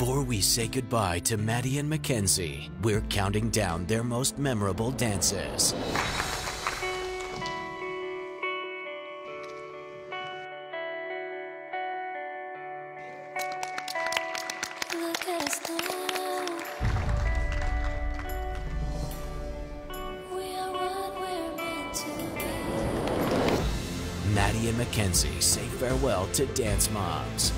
Before we say goodbye to Maddie and Mackenzie, we're counting down their most memorable dances. Maddie and Mackenzie say farewell to Dance Moms.